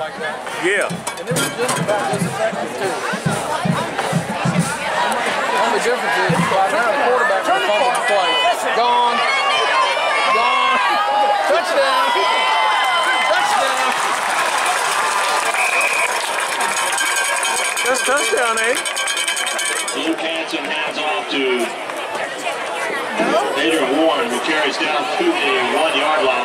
like that. Yeah. And it was just about this effective too. Only difference is right now the quarterback was fumble the play. Gone. Gone. Touchdown. Touchdown. That's touchdown, eh? Luke Hanson hands off to Adrian Warren, who carries down to the one-yard line.